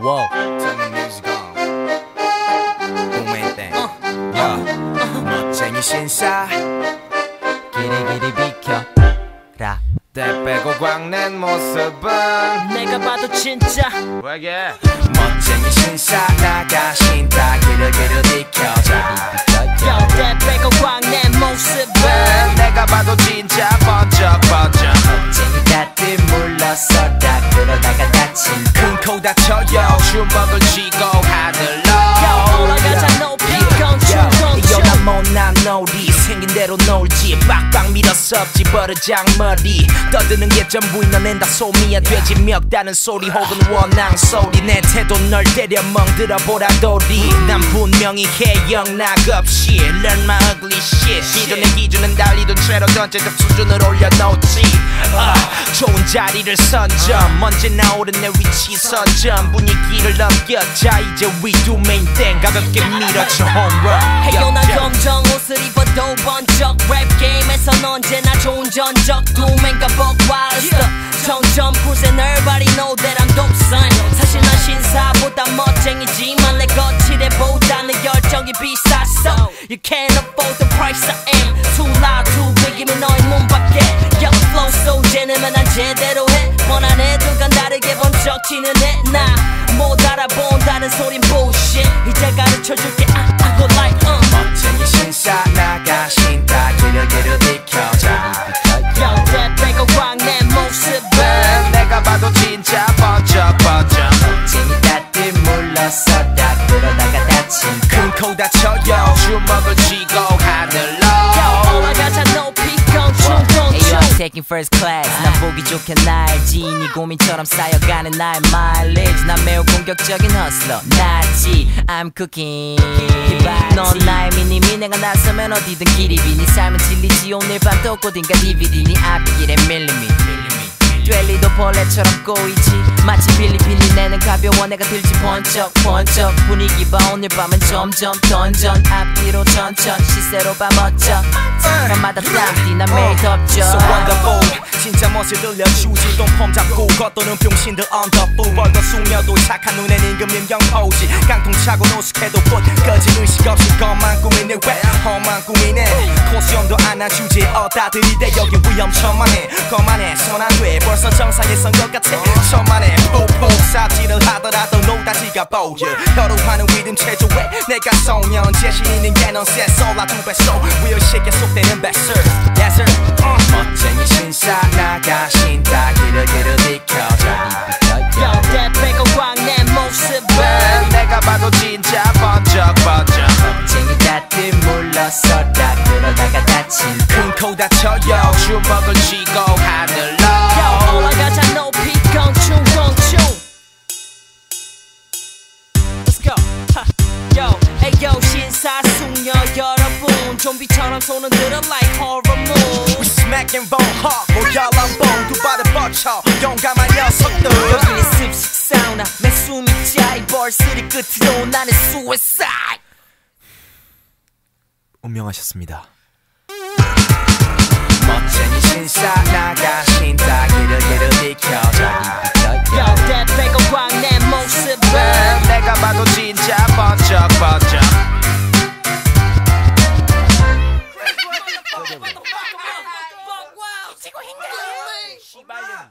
Whoa. Turn the music on. 동맹땡. 야, 멋쟁이 신사. 길이 길이 비켜라. 때 빼고 광낸 모습은 내가 봐도 진짜 왜게? 멋쟁이 신사 나가신다. 길을 길을 비켜자. 여대 빼고 광내 모습은 내가 봐도 진짜 번쩍 번쩍. 멋쟁이 다들 물러서다 그러다가 다친 큰코 다쳐 밀어섭지 버르장머리. 떠드는 게 전부인 너넨 다 소미야 되지 멱다는 소리 혹은 원앙 소리. 내 태도 널 때려 멍들어 보라돌이 난 분명히 해영 낙없이. Learn my ugly shit. 기존의 기준은 달리던 채로 전체적 수준을 올려놓지. 아, 좋은 자리를 선점. 언제나 오른 내 위치 선점. 분위기를 넘겨자. 이제 we do main thing. 가볍게 home run 점점 cruising everybody know that I'm dope son 사실 난 신사보다 멋쟁이지만 내 거칠애보다 내 열정이 비쌌어 You can't afford the price I am Too loud too big 이미 너의 문 밖에 Your flow so genuine 난 제대로 해 뻔한 애들과 다르게 번쩍 튀는 해나못 알아본다는 소린 bullshit 이제 가르쳐줄게 아, I go like first class. 난 보기 좋게 날 알지. 네 고민처럼 쌓여가는 나의 mileage. 난 매우 공격적인 hustler. 나지, I'm cooking. 넌 나의 미니미 내가 나서면 어디든 길이 비네 삶은 진리지 오늘 밤도 어딘가 DVD 네 앞길에 밀리미. 될 리도 벌레처럼 꼬이지 마치 필리핀이 내는 가벼워 내가 들지 번쩍 번쩍. 분위기 봐 오늘 밤은 점점 던전. 앞뒤로 천천 시세로 봐 멋져. 밤마다 땀띠 난 매일 덥죠. So wonderful. 진짜 멋을 들려주지 똥폼 잡고 걷도는 병신들 언더풀 벌건 숙녀도 착한 눈엔 임금님 경포지. 깡통 차고 노숙해도 꽃까지 의식 없이 것만 꾸미네. 왜? 험한 꿈이네. 코 수염도 안아주지 어따 들이 대? 여기 위험천만해. 거만해. 손 안 돼. 벌써 정상에 선것 같아. 천만해 폭폭 삽질을 하더라도 노다지가 보여 혀로하는 리듬 체조에 내가 소년 제시 있는 게넌 쎄쏠라 두 배속. 위의식에 속되는 백설 주먹을 쥐고 하늘로 야 올라가자 높이 건축 건축 Let's go. 하. Yo 에요 신사숙녀 여러분. 좀비처럼 손은 들어 like horror We moon. Smack and roll hard 모열한봉 두 발을 뻗쳐 용감한 녀석들. 여기는 습식 사우나 내 숨이 차이 벌스리 끝으로 나는 suicide. 운명하셨습니다 시발년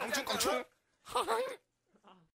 꽁충꽁충